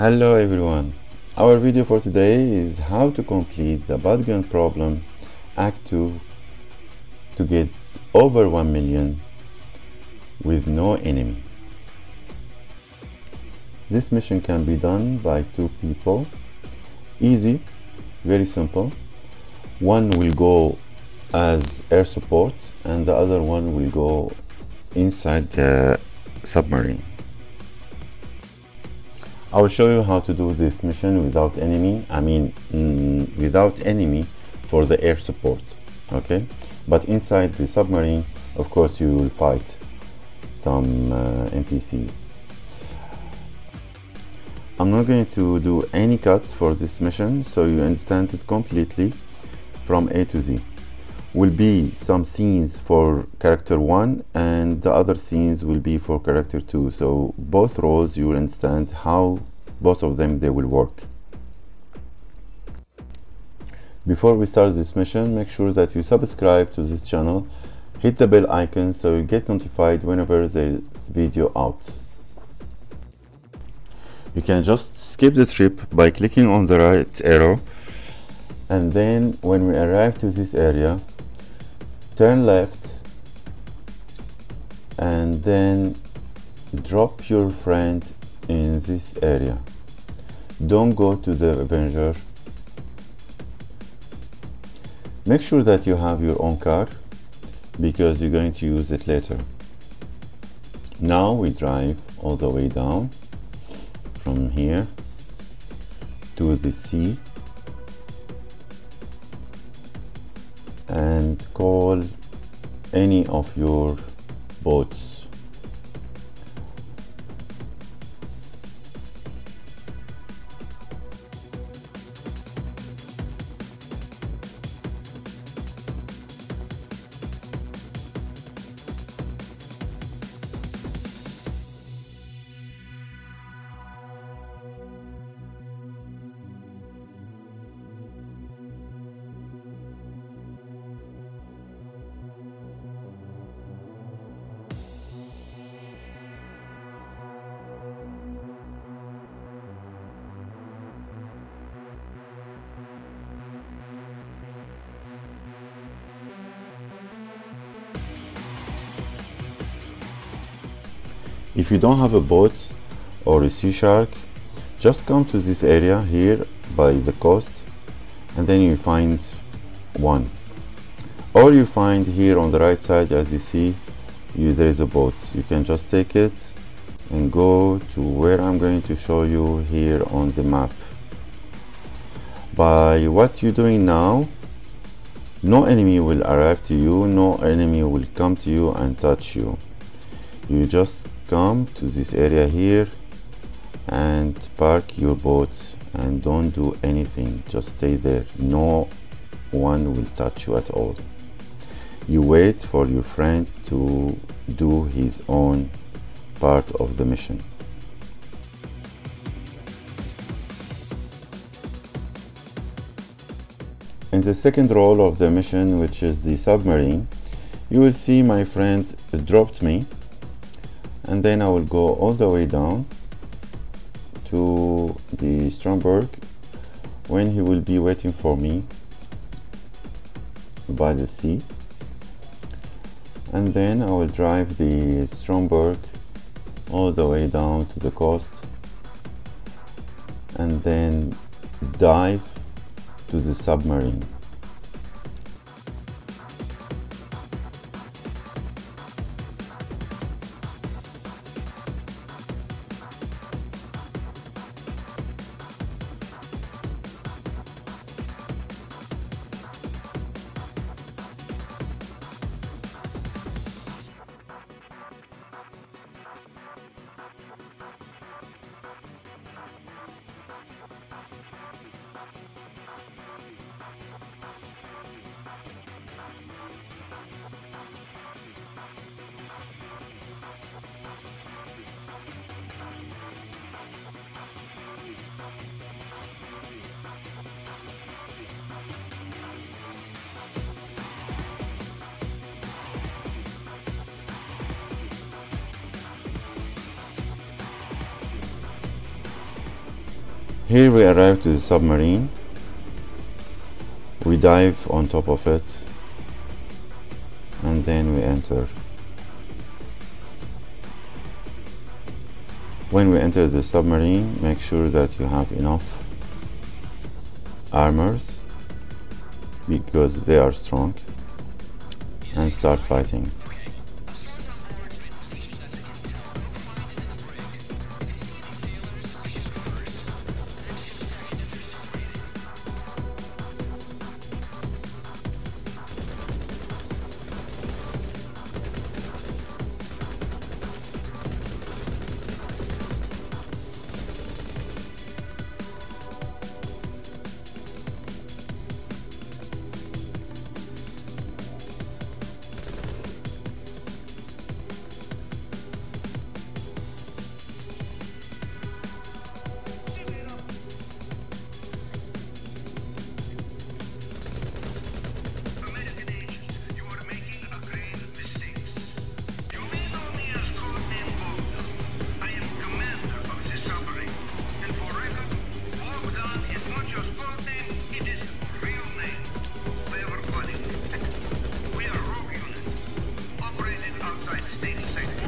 Hello everyone. Our video for today is how to complete the Bogdan problem Act 2 to get over 1 million with no enemy. This mission can be done by two people. Easy, very simple. One will go as air support and the other one will go inside the submarine. I will show you how to do this mission without enemy I mean mm, without enemy for the air support okay? But inside the submarine of course you will fight some uh, NPCs I'm not going to do any cuts for this mission so you understand it completely from A to Z will be some scenes for character 1 and the other scenes will be for character 2 so both roles you will understand how both of them they will work. Before we start this mission make sure that you subscribe to this channel. Hit the bell icon so you get notified whenever there's video out. You can just skip the trip by clicking on the right arrow. And then when we arrive to this area turn left and then drop your friend in this area. Don't go to the Avenger make sure that you have your own car because you're going to use it later. Now we drive all the way down from here to the sea and call any of your boats if you don't have a boat or a sea shark just come to this area here by the coast and then you find one. Or you find here on the right side as you see you, there is a boat. You can just take it and go to where I'm going to show you here on the map. By what you're doing now no enemy will arrive to you no enemy will come to you and touch you. You just come to this area here and park your boat and don't do anything. Just stay there. No one will touch you at all. You wait for your friend to do his own part of the mission. In the second role of the mission which is the submarine you will see my friend dropped me and then I will go all the way down to the Stromberg when he will be waiting for me by the sea. And then I will drive the Stromberg all the way down to the coast and then dive to the submarine here we arrive to the submarine. We dive on top of it. And then we enter. When we enter the submarine make sure that you have enough armors because they are strong and start fighting fighting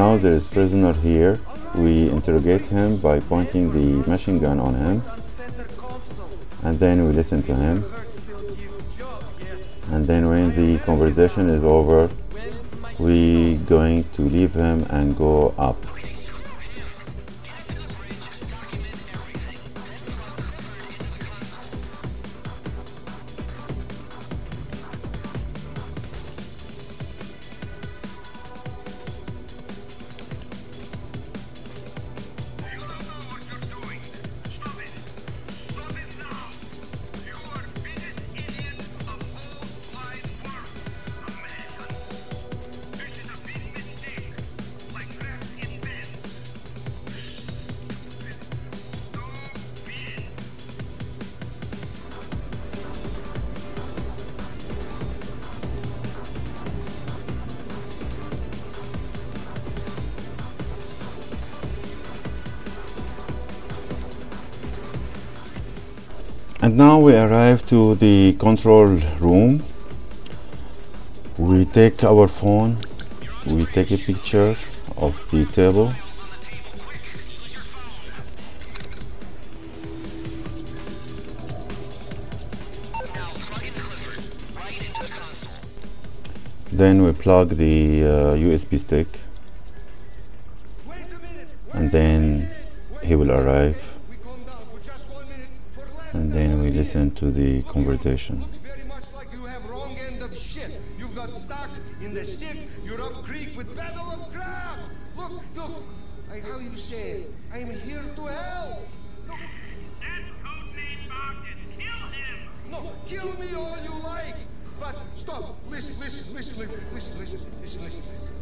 Now there is prisoner here. We interrogate him by pointing the machine gun on him and then we listen to him and then when the conversation is over we going to leave him and go up. And now we arrive to the control room. We take our phone, we take a picture of the table. Then we plug the uh, USB stick. And then he will arrive listen to the conversation. You've got stuck in the stick. You're up creek with of crap. Look, look. I, how you say it? I'm here to help. Look. That's. Kill him. No, kill me all you like. But stop. Listen, listen, listen, listen, listen, listen, listen, listen. listen.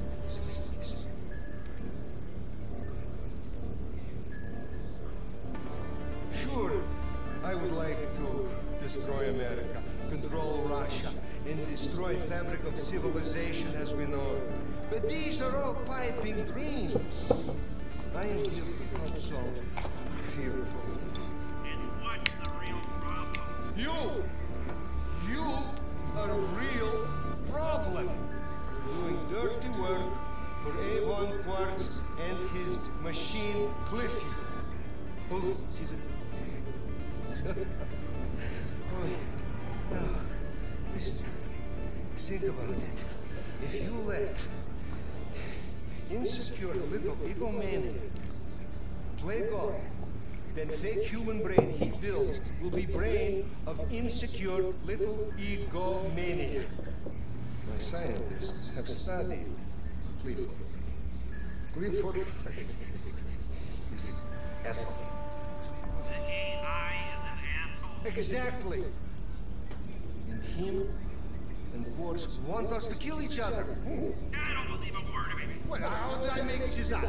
Would like to destroy America, control Russia, and destroy fabric of civilization as we know it. But these are all piping dreams. I am here to help solve real problems. And what's the real problem? You! You are a real problem. Doing dirty work for Avon Quartz and his machine Cliffy. Oh, cigarette. Oh. Now, listen. Think about it. If you let insecure little egomaniac play God, then fake human brain he builds will be brain of insecure little egomaniac. My scientists have studied Clifford. Clifford is asshole. Exactly. And him and Quartz want us to kill each other. I don't believe a word of it. Well, how did I make this up?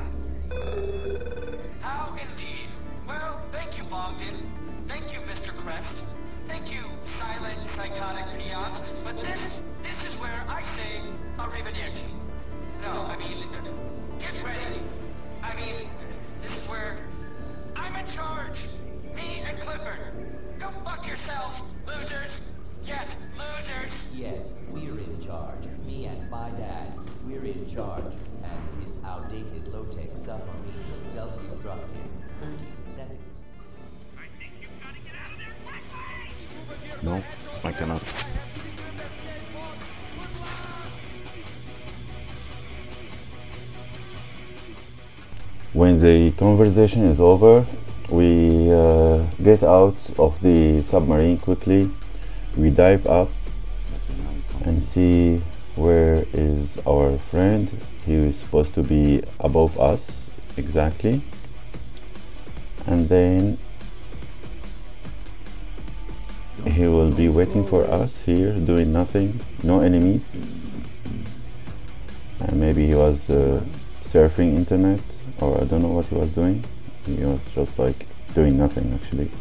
How indeed? Well, thank you, Bogdan. Thank you, Mr. Crest. Thank you, silent, psychotic peons. But this, this is where I say arrivederci. No, I mean, get ready. I mean, this is where I'm in charge. Me and Clifford. Go fuck yourself, losers. Yes, losers. Yes, we're in charge. Me and my dad. We're in charge. And this outdated low-tech submarine will self-destruct in 30 seconds. I think you've got to get out of there quickly! no I cannot when the conversation is over we uh, get out of the submarine quickly. We dive up and see where is our friend. He is supposed to be above us exactly. And then he will be waiting for us here doing nothing no enemies. And maybe he was uh, surfing internet or I don't know what he was doing he was just like doing nothing actually.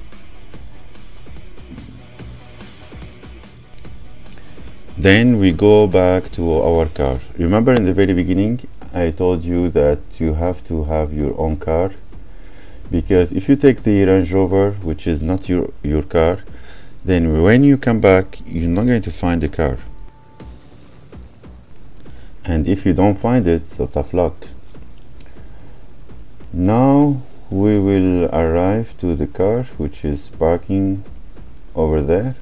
Then we go back to our car. Remember in the very beginning I told you that you have to have your own car? Because if you take the Range Rover which is not your your car then when you come back you're not going to find the car. And if you don't find it so tough luck. Now we will arrive to the car which is parking over there.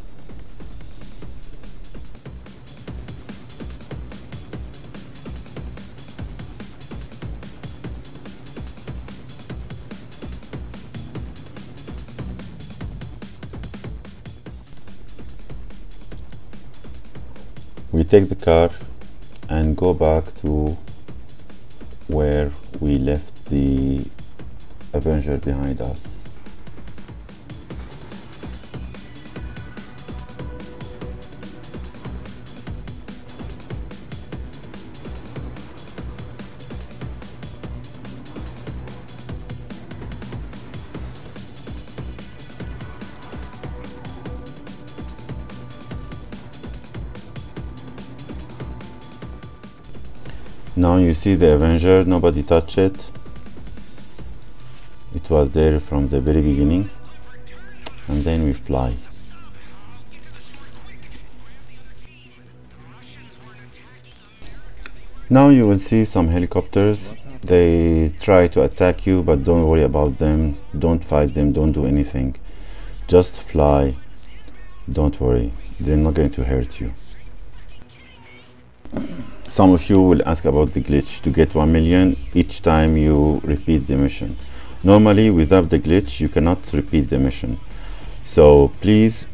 We take the car and go back to where we left the Avenger behind us. Now you see the Avenger, nobody touched it. There from the very beginning. And then we fly. Now you will see some helicopters. They try to attack you, but don't worry about them. Don't fight them. Don't do anything. Just fly. Don't worry. They're not going to hurt you. some of you will ask about the glitch to get 1 million each time you repeat the mission normally without the glitch you cannot repeat the mission. So please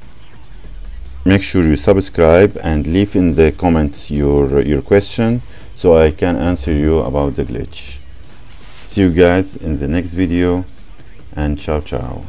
make sure you subscribe and leave in the comments your your question so I can answer you about the glitch. See you guys in the next video and ciao ciao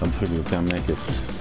I'm sure you can make it.